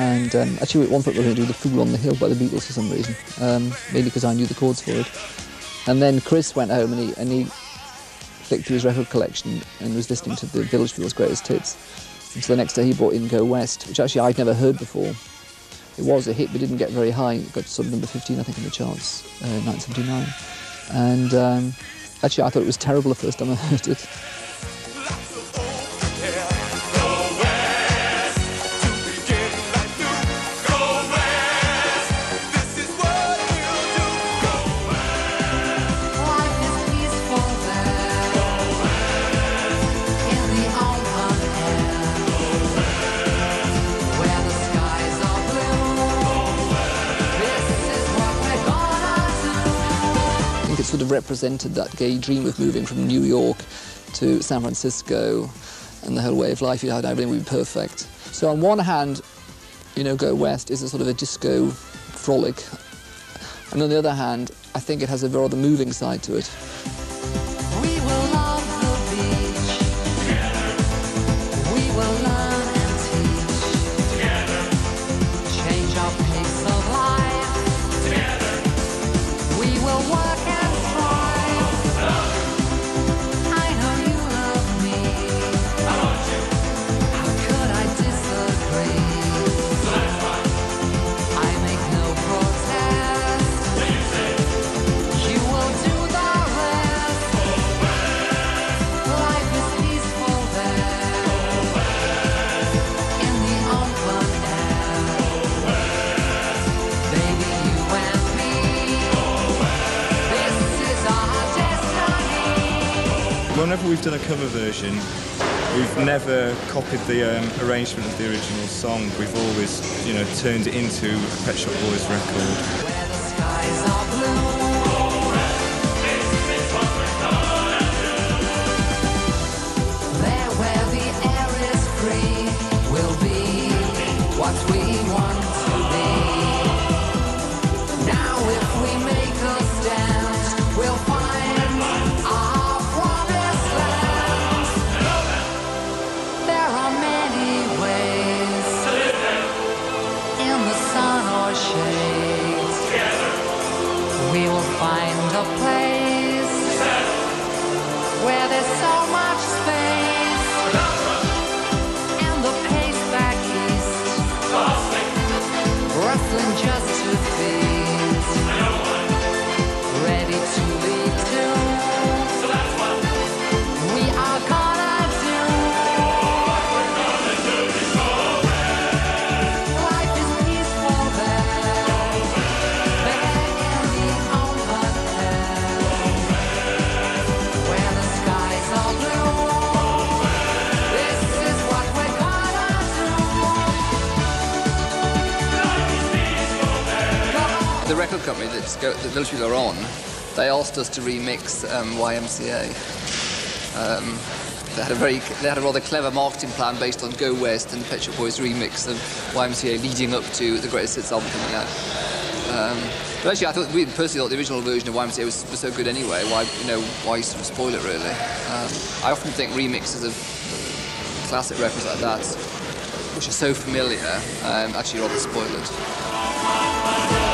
And um, actually, at one point we were going to do The Fool on the Hill by the Beatles for some reason, um, mainly because I knew the chords for it. And then Chris went home and he, and he flicked through his record collection and was listening to the Village People's greatest hits. And so the next day he brought in Go West, which actually I'd never heard before. It was a hit, but didn't get very high. It got to sort of number 15, I think, in the charts, uh, 1979. And um, actually, I thought it was terrible the first time I heard it. Sort of represented that gay dream of moving from New York to San Francisco and the whole way of life you had, everything would be perfect. So on one hand, you know, Go West is a sort of a disco frolic. And on the other hand, I think it has a rather moving side to it. Whenever we've done a cover version, we've never copied the um, arrangement of the original song. We've always, you know, turned it into a Pet Shop Boys record. We will find a place. where The record company that, go, that Village People are on, they asked us to remix um, YMCA. Um, they had a very, they had a rather clever marketing plan based on Go West and the Pet Shop Boys remix of YMCA leading up to the Greatest Hits album coming out. Um, but actually, I thought we personally thought the original version of YMCA was, was so good anyway. Why, you know, why sort of spoil it really? Um, I often think remixes of classic records like that, which are so familiar, um, actually rather spoil it.